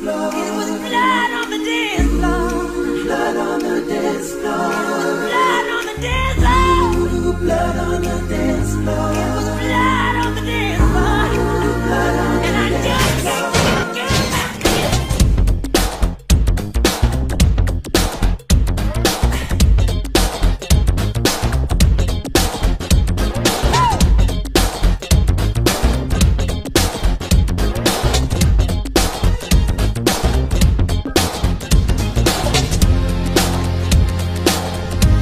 floor. It was blood on the dance floor. Blood on the dance floor.